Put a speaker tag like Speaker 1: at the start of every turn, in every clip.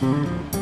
Speaker 1: Mm-hmm.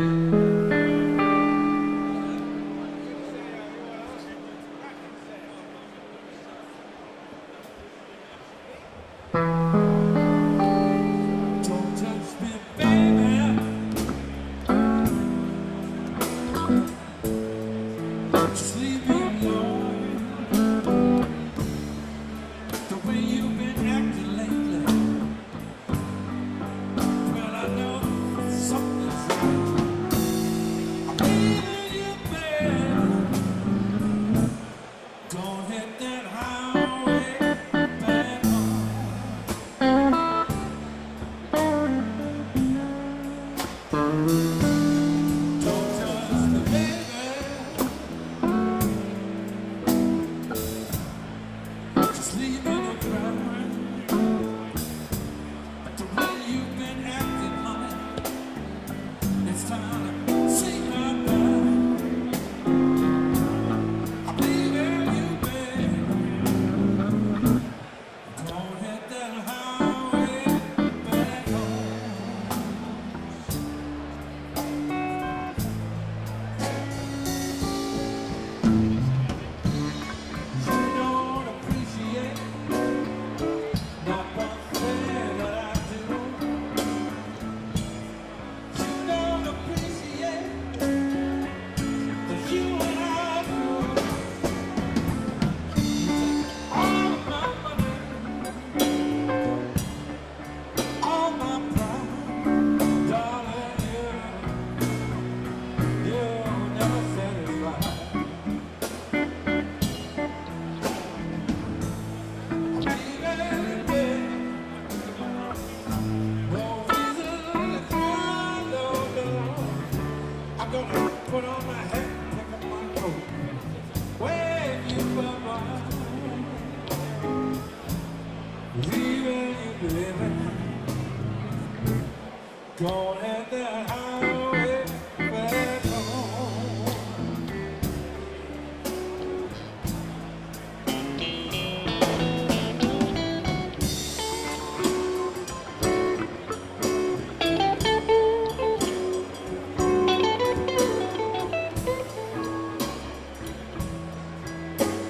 Speaker 1: Don't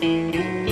Speaker 1: You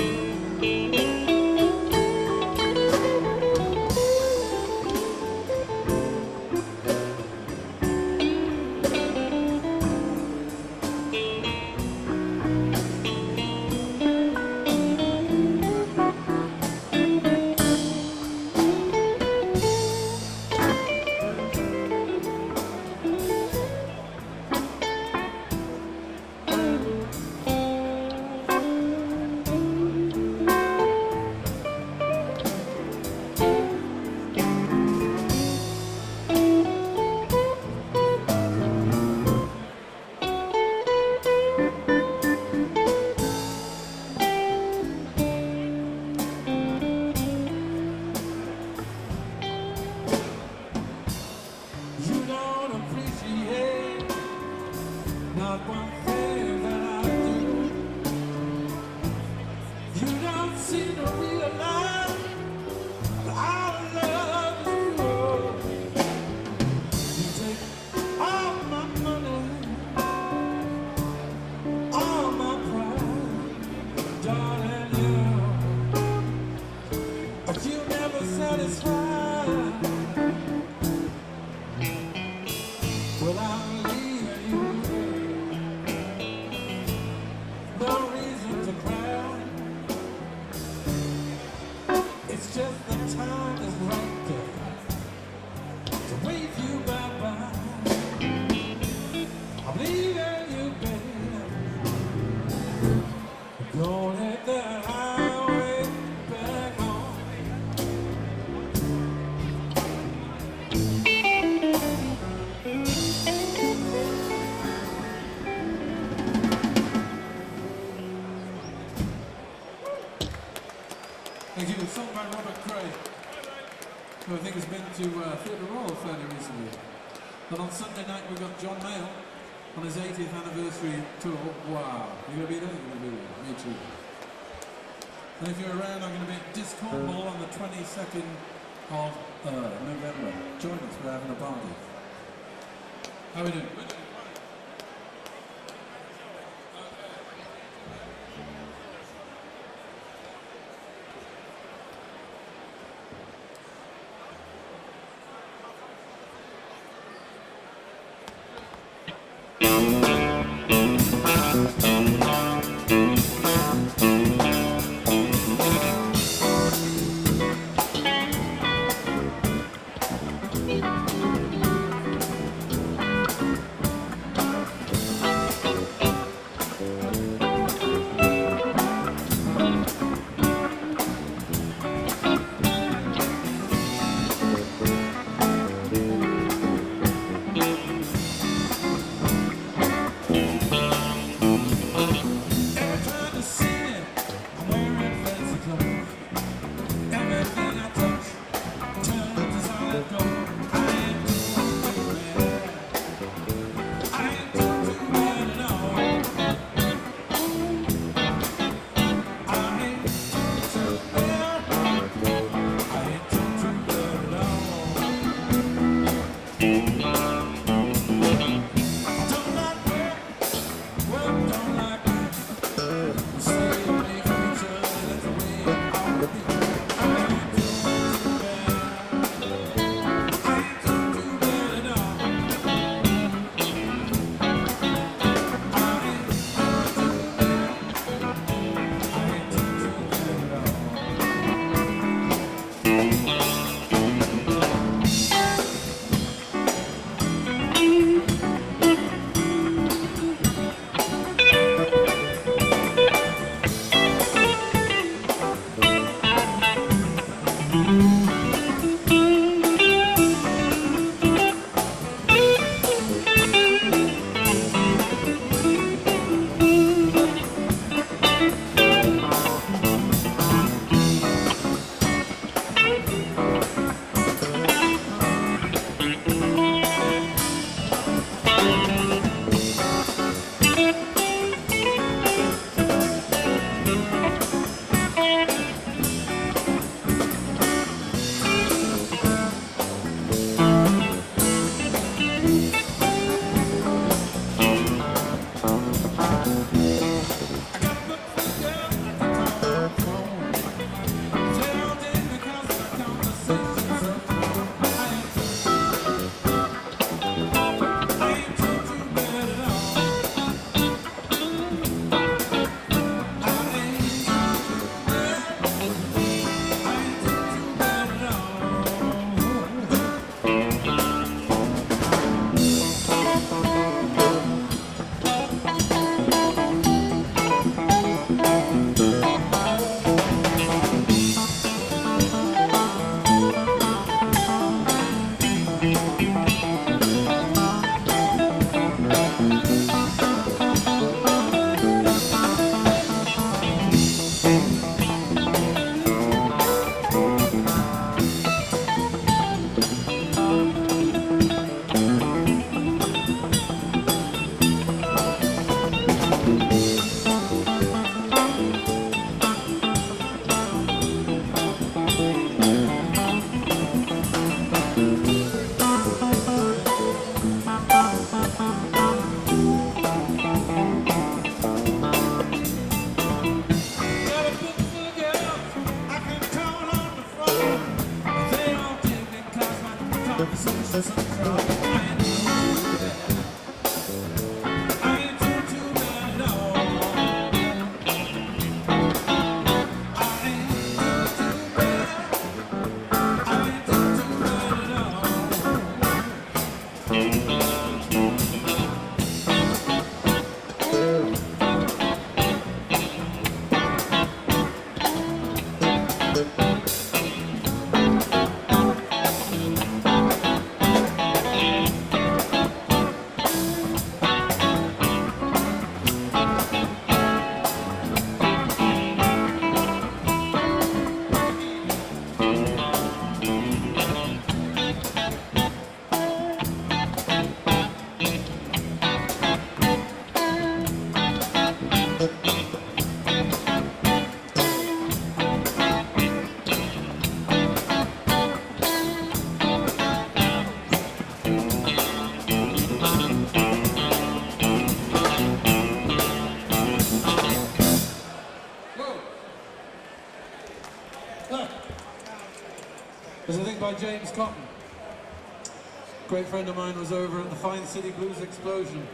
Speaker 1: Back home. Thank you. A song by Robert Cray, who I think has been to uh, Theatre Royal fairly recently. But on Sunday night we've got John Mayall on his 80th anniversary tour. Wow. You gonna be there? You're gonna be there. Me too. And if you're around, I'm gonna be at Discord Ball on the 22nd of uh, November. Join us, we're having a party. How are we doing? James Cotton. Great friend of mine was over at the Fine City Blues Explosion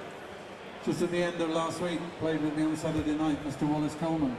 Speaker 1: just at the end of last week. Played with me on Saturday night, Mr. Wallace Coleman.